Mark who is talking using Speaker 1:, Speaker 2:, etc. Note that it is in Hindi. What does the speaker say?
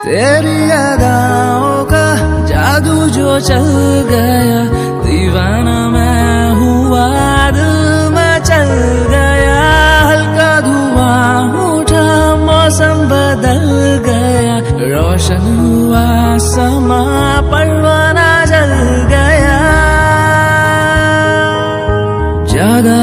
Speaker 1: तेरी अदाओं का जादू जो चल गया, दीवाना मैं हुआ दिल में चल गया, हल्का धुआँ उठा मौसम बदल गया, रोशन हुआ, समा परवाना जल गया। ज़्यादा